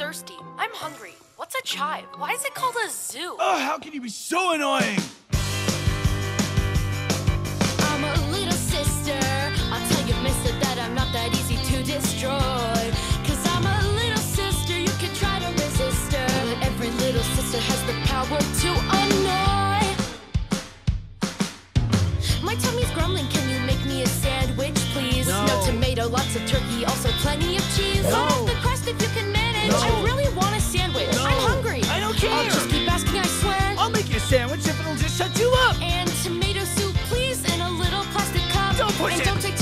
thirsty. I'm hungry. What's a chive? Why is it called a zoo? Oh, how can you be so annoying? I'm a little sister. I'll tell you, mister, that I'm not that easy to destroy. Cause I'm a little sister, you can try to resist her. But every little sister has the power to annoy. My tummy's grumbling, can you make me a sandwich, please? No. tomato, lots of turkey, also care. I'll just keep asking, I swear. I'll make you a sandwich if it'll just shut you up. And tomato soup, please, in a little plastic cup. Don't push and it. Don't take